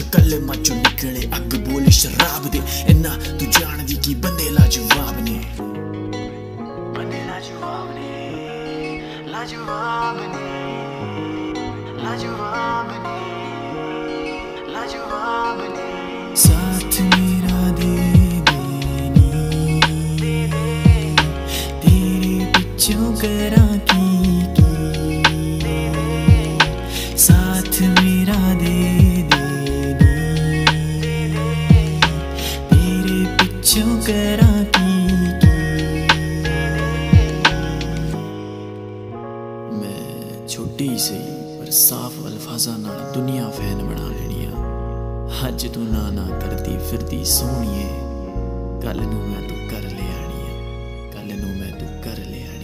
ਤੂੰ ਪੁੱਛ ਕੱਲ ਮਾਚੋ ਨਿਕਲੇ ਅੱਗ ਬੋਲੇ ਸ਼ਰਾਬ ਦੇ। ਇੰਨਾ ਤੂੰ ਜਾਣਦੀ ਕਿ ਬੰਦੇ ਲਾਜਵਾਬ ਨੇ। ਬੰਦੇ ਲਾਜਵਾਬ ਨੇ ਲਾਜਵਾਬ ਨੇ ਲਾਜਵਾਬ ਨੇ ਲਾਜਵਾਬ ਨੇ। ਸਾਥ ਮੇਰਾ ਦੇ ਦੇਨੀ ਤੇਰੇ ਪਿੱਛੋਂ ਕਰਾਂ ਕੀ ਕੀ? चुकरा की मैं छोटी सी पर साफ़ अल्फाजा ना दुनिया फ़ैन बना लेनी हज तू ना ना करती फिरती सोनी कल नू मैं तू कर ले आनी है कल नू मैं तू कर ले आनी